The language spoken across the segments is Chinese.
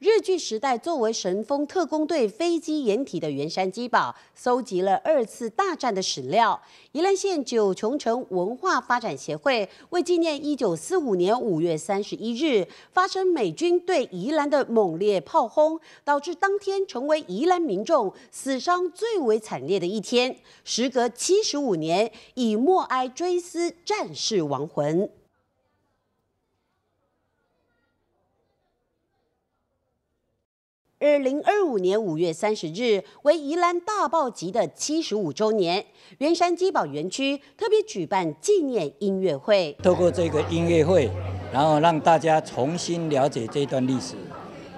日据时代作为神风特工队飞机掩体的圆山机堡，搜集了二次大战的史料。宜兰县九琼城文化发展协会为纪念一九四五年五月三十一日发生美军对宜兰的猛烈炮轰，导致当天成为宜兰民众死伤最为惨烈的一天。时隔七十五年，以默哀追思战士亡魂。二零二五年五月三十日为宜兰大爆击的七十五周年，圆山基宝园区特别举办纪念音乐会。透过这个音乐会，然后让大家重新了解这段历史，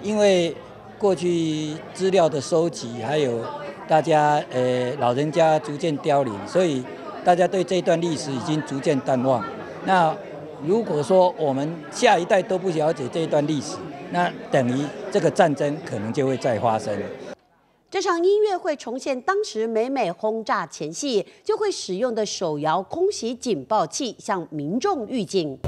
因为过去资料的收集，还有大家呃老人家逐渐凋零，所以大家对这段历史已经逐渐淡忘。那如果说我们下一代都不了解这一段历史，那等于这个战争可能就会再发生。这场音乐会重现当时美美轰炸前夕就会使用的手摇空袭警报器，向民众预警。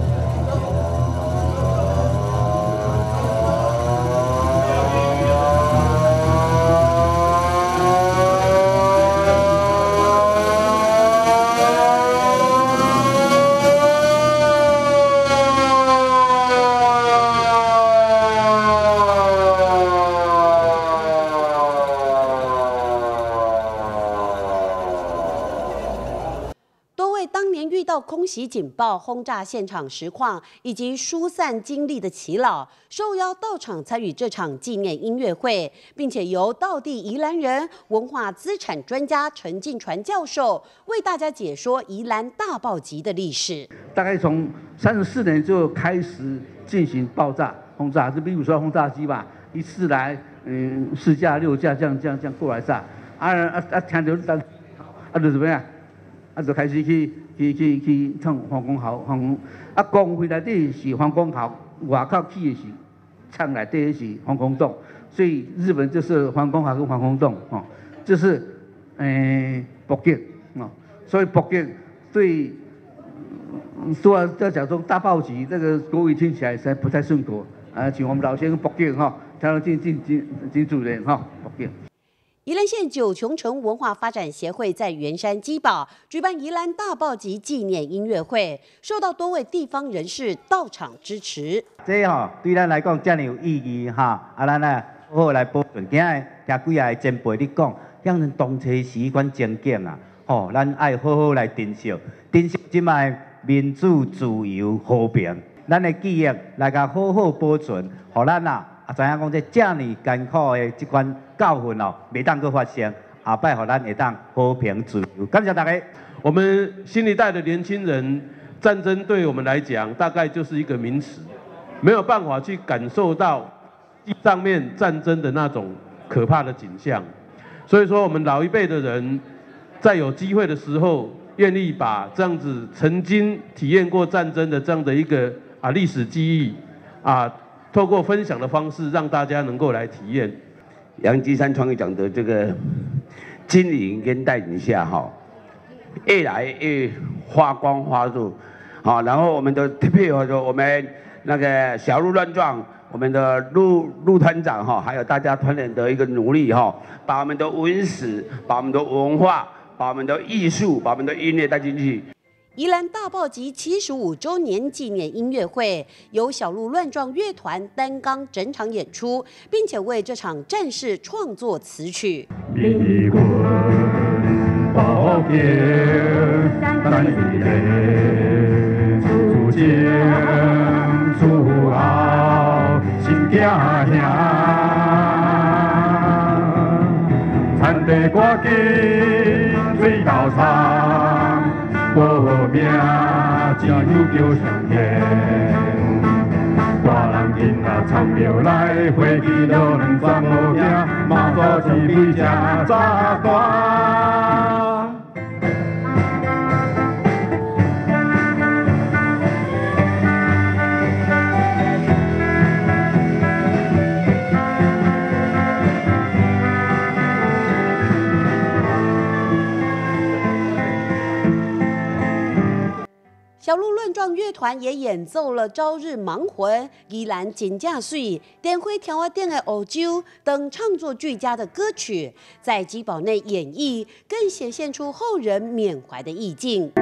年遇到空袭警报、轰炸现场实况以及疏散经历的耆老，受邀到场参与这场纪念音乐会，并且由道地宜兰人、文化资产专家陈进传教授为大家解说宜兰大爆击的历史。大概从三十四年就开始进行爆炸轰炸，就比如说轰炸机吧，一次来嗯四架、六架这样这样这样过来炸，啊啊啊听到但啊就怎么样？啊就开始去。去去去创防空壕，防空啊，光辉内底是防空壕，外口起的是枪内底是防空洞，所以日本就是防空壕跟防空洞，吼，就是诶北京，哦，所以北京对，说在讲说大暴击，这个国语听起来实在不太顺口，啊，请我们老先生北京哈，听到进进进进主任哈，北京。宜兰县九琼城文化发展协会在圆山基堡举办宜兰大爆击纪念音乐会，受到多位地方人士到场支持。这吼对咱来讲真有意义哈，啊，咱啊好好来保存。今日听几下前辈你讲，让当初时关情景啊，吼，咱爱好好来珍惜，珍惜即卖民主、自由、和平，咱的记忆来甲好好保存，互咱啊。啊，知影讲这这么艰苦的这款教训哦，未当去发生，下摆互咱会当和平自由。感谢大家。我们新一代的年轻人，战争对我们来讲，大概就是一个名词，没有办法去感受到上面战争的那种可怕的景象。所以说，我们老一辈的人，在有机会的时候，愿意把这样子曾经体验过战争的这样的一个啊历史记忆啊。透过分享的方式，让大家能够来体验。杨基山创业奖的这个经营跟带领下，哈，越来越发光发热，好，然后我们的配合着我们那个小鹿乱撞，我们的陆陆团长哈，还有大家团员的一个努力哈，把我们的文史、把我们的文化、把我们的艺术、把我们的音乐带进去。宜兰大暴击七十五周年纪念音乐会，由小鹿乱撞乐团担纲整场演出，并且为这场战事创作词曲。命只有叫上天，大人听啊唱庙来，花旗都两转无惊，马祖是非正炸弹。小鹿乱撞乐团也演奏了《朝日盲魂》《依兰金甲水》《点灰调啊点的欧洲》等唱作俱佳的歌曲，在基堡内演绎，更显现出后人缅怀的意境。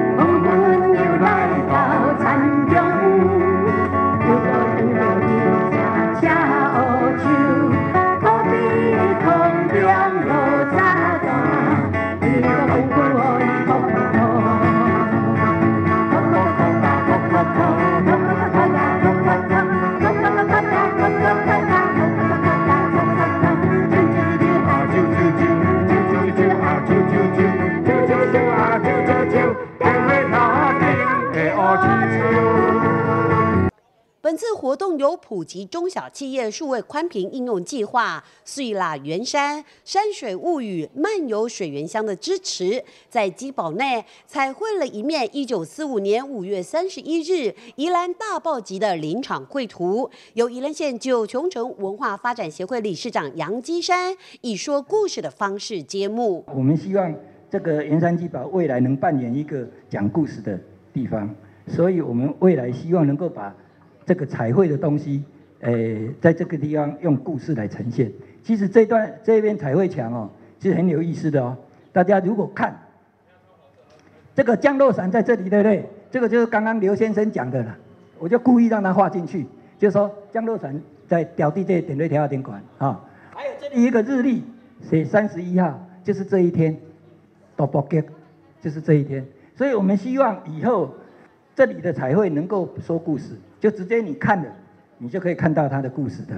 活动由普及中小企业数位宽频应用计划、碎啦圆山山水物语漫游水源乡的支持，在基堡内彩绘了一面1945年5月31日宜兰大报集的林场绘图，由宜兰县九琼城文化发展协会理事长杨基山以说故事的方式揭幕。我们希望这个圆山基堡未来能扮演一个讲故事的地方，所以我们未来希望能够把这个彩绘的东西，诶，在这个地方用故事来呈现。其实这段这边彩绘墙哦，其实很有意思的哦。大家如果看这个降落伞在这里，对不对？这个就是刚刚刘先生讲的了。我就故意让他画进去，就是说降落伞在掉地这点对调点管啊。还有这里一个日历，写三十一号，就是这一天，double get，就是这一天。所以我们希望以后这里的彩绘能够说故事。就直接你看了，你就可以看到它的故事的。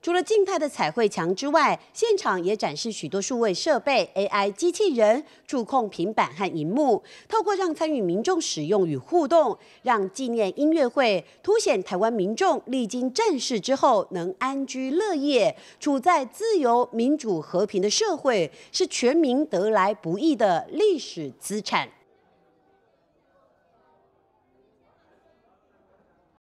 除了静态的彩绘墙之外，现场也展示许多数位设备、AI 机器人、触控平板和荧幕，透过让参与民众使用与互动，让纪念音乐会凸显台湾民众历经战事之后能安居乐业，处在自由、民主、和平的社会，是全民得来不易的历史资产。